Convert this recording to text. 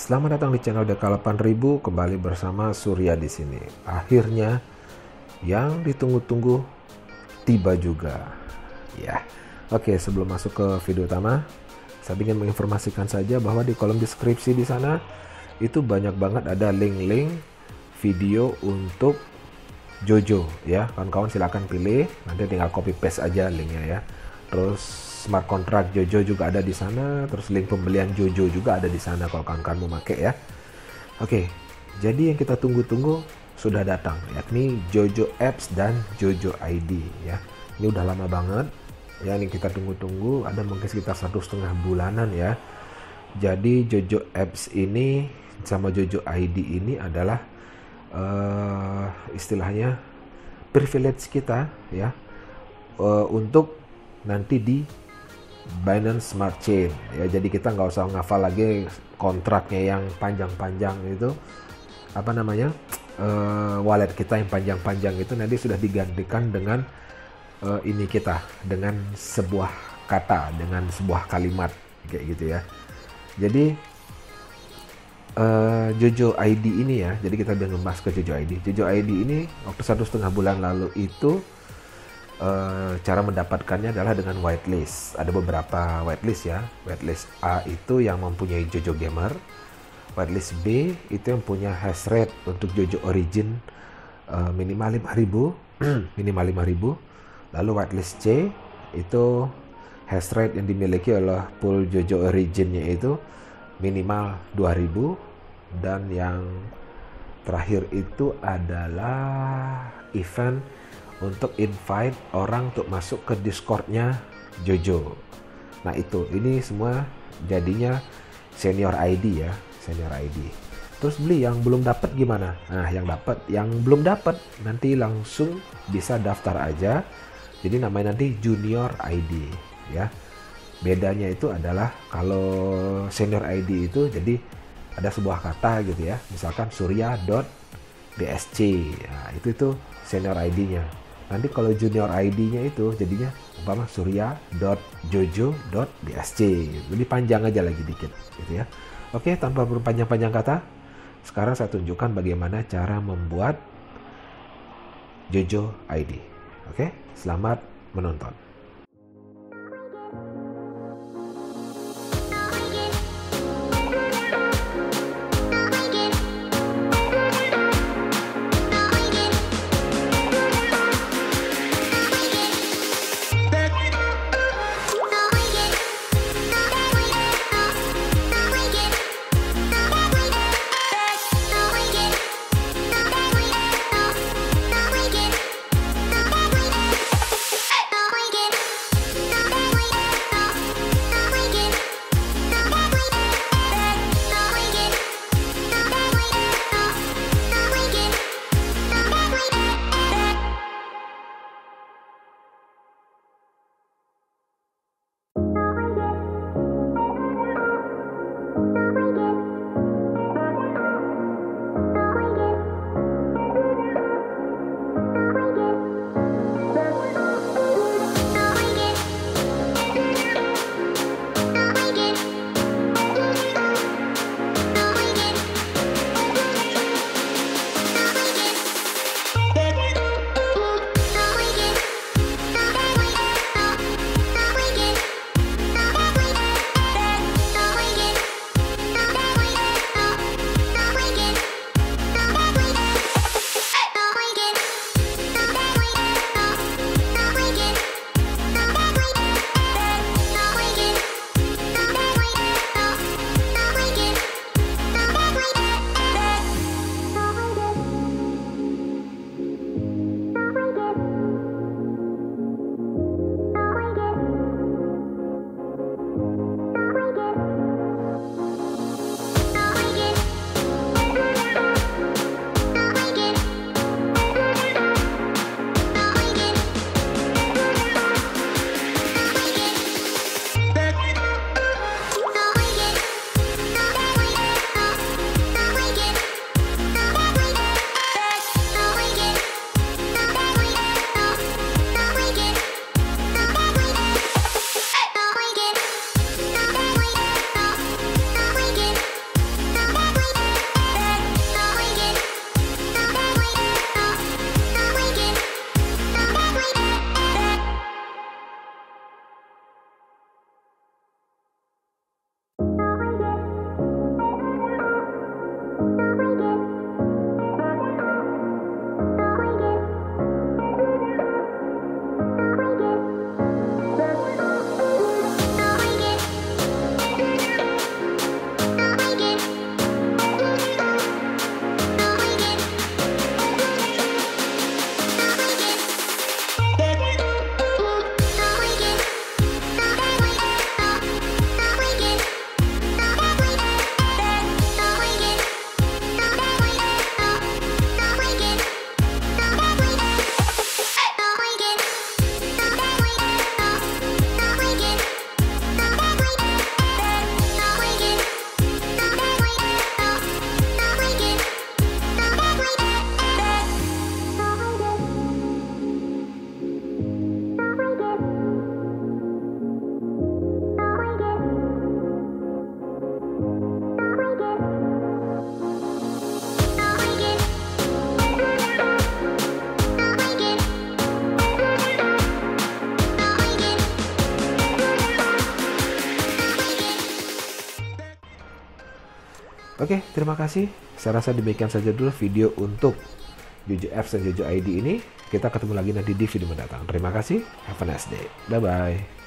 Selamat datang di channel Deka 8000 kembali bersama Surya di sini. Akhirnya yang ditunggu-tunggu tiba juga. Ya. Oke, sebelum masuk ke video utama, saya ingin menginformasikan saja bahwa di kolom deskripsi di sana itu banyak banget ada link-link video untuk Jojo ya. Kawan-kawan silahkan pilih, nanti tinggal copy paste aja linknya ya. Terus smart contract Jojo juga ada di sana, terus link pembelian Jojo juga ada di sana kalau kawan-kawan mau pakai ya. Oke, jadi yang kita tunggu-tunggu sudah datang, yakni Jojo Apps dan Jojo ID ya. Ini udah lama banget, ya ini kita tunggu-tunggu, ada mungkin sekitar satu setengah bulanan ya. Jadi Jojo Apps ini sama Jojo ID ini adalah uh, istilahnya privilege kita ya uh, untuk nanti di Binance Smart Chain. Ya jadi kita nggak usah ngafal lagi kontraknya yang panjang-panjang itu. Apa namanya? Uh, wallet kita yang panjang-panjang itu nanti sudah digantikan dengan uh, ini kita dengan sebuah kata dengan sebuah kalimat kayak gitu ya. Jadi uh, Jojo ID ini ya jadi kita udah ngebahas ke Jojo ID Jojo ID ini waktu satu setengah bulan lalu itu uh, cara mendapatkannya adalah dengan whitelist. Ada beberapa whitelist ya. Whitelist A itu yang mempunyai Jojo Gamer. Whitelist B itu yang punya hash rate untuk Jojo Origin uh, minimal 5000, minimal 5000. Lalu whitelist C itu hash rate yang dimiliki oleh pool Jojo Originnya itu minimal 2000 dan yang terakhir itu adalah event untuk invite orang untuk masuk ke Discordnya Jojo. Nah itu, ini semua jadinya senior ID ya, senior ID. Terus beli yang belum dapat gimana? Nah yang dapat, yang belum dapat nanti langsung bisa daftar aja. Jadi namanya nanti junior ID ya. Bedanya itu adalah kalau senior ID itu jadi ada sebuah kata gitu ya, misalkan surya.bsc. Nah, itu itu senior ID-nya nanti kalau junior ID-nya itu jadinya umpama surya.jojo.bsc lebih panjang aja lagi dikit gitu ya. Oke tanpa berpanjang-panjang kata sekarang saya tunjukkan bagaimana cara membuat Jojo ID oke selamat menonton Oke, terima kasih. Saya rasa demikian saja dulu video untuk Jojo Apps dan Jojo ID ini. Kita ketemu lagi nanti di video mendatang. Terima kasih. Have a nice day. Bye-bye.